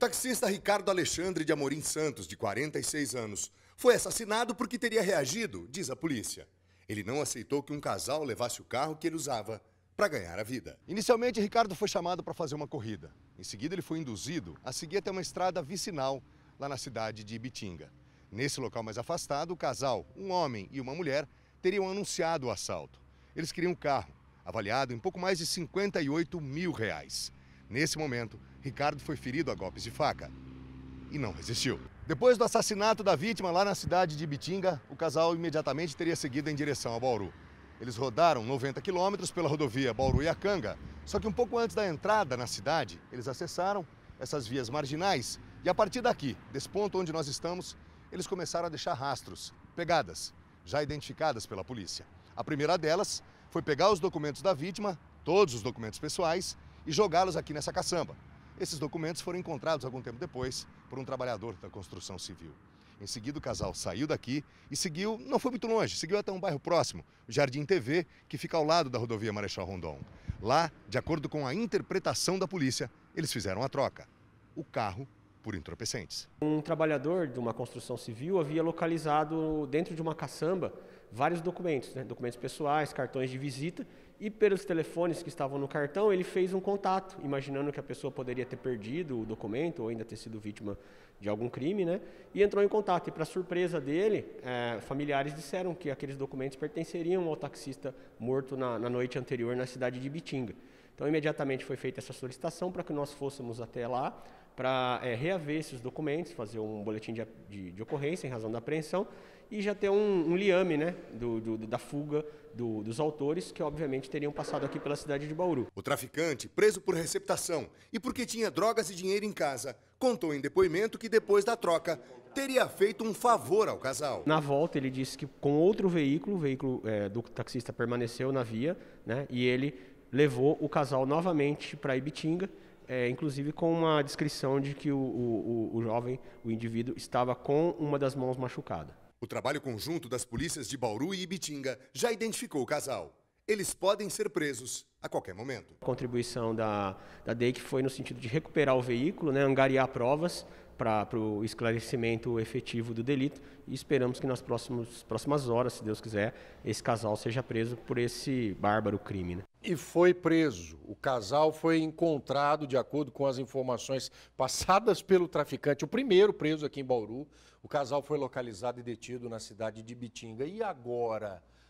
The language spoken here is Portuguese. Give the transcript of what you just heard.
taxista Ricardo Alexandre de Amorim Santos, de 46 anos, foi assassinado porque teria reagido, diz a polícia. Ele não aceitou que um casal levasse o carro que ele usava para ganhar a vida. Inicialmente, Ricardo foi chamado para fazer uma corrida. Em seguida, ele foi induzido a seguir até uma estrada vicinal lá na cidade de Ibitinga. Nesse local mais afastado, o casal, um homem e uma mulher, teriam anunciado o assalto. Eles queriam um carro, avaliado em pouco mais de 58 mil reais. Nesse momento, Ricardo foi ferido a golpes de faca e não resistiu. Depois do assassinato da vítima lá na cidade de Ibitinga, o casal imediatamente teria seguido em direção a Bauru. Eles rodaram 90 quilômetros pela rodovia Bauru-Iacanga, só que um pouco antes da entrada na cidade, eles acessaram essas vias marginais e a partir daqui, desse ponto onde nós estamos, eles começaram a deixar rastros, pegadas, já identificadas pela polícia. A primeira delas foi pegar os documentos da vítima, todos os documentos pessoais, e jogá-los aqui nessa caçamba. Esses documentos foram encontrados algum tempo depois por um trabalhador da construção civil. Em seguida, o casal saiu daqui e seguiu, não foi muito longe, seguiu até um bairro próximo, o Jardim TV, que fica ao lado da rodovia Marechal Rondon. Lá, de acordo com a interpretação da polícia, eles fizeram a troca. O carro por entorpecentes. Um trabalhador de uma construção civil havia localizado dentro de uma caçamba vários documentos, né? documentos pessoais, cartões de visita, e pelos telefones que estavam no cartão, ele fez um contato, imaginando que a pessoa poderia ter perdido o documento ou ainda ter sido vítima de algum crime, né? E entrou em contato. E, para surpresa dele, é, familiares disseram que aqueles documentos pertenceriam ao taxista morto na, na noite anterior na cidade de Bitinga. Então, imediatamente foi feita essa solicitação para que nós fôssemos até lá para é, reaver esses documentos, fazer um boletim de, de, de, ocorrência em razão da apreensão e já ter um, um liame né, do, do, da fuga do, dos autores, que obviamente teriam passado aqui pela cidade de Bauru. O traficante, preso por receptação e porque tinha drogas e dinheiro em casa, contou em depoimento que depois da troca teria feito um favor ao casal. Na volta, ele disse que com outro veículo, o veículo é, do taxista permaneceu na via, né, e ele levou o casal novamente para Ibitinga é, inclusive com uma descrição de que o, o, o jovem, o indivíduo, estava com uma das mãos machucada. O trabalho conjunto das polícias de Bauru e Ibitinga já identificou o casal. Eles podem ser presos a qualquer momento. A contribuição da, da DEIC foi no sentido de recuperar o veículo, né, angariar provas para o esclarecimento efetivo do delito e esperamos que nas próximas, próximas horas, se Deus quiser, esse casal seja preso por esse bárbaro crime. Né? E foi preso. O casal foi encontrado, de acordo com as informações passadas pelo traficante, o primeiro preso aqui em Bauru. O casal foi localizado e detido na cidade de Bitinga. E agora?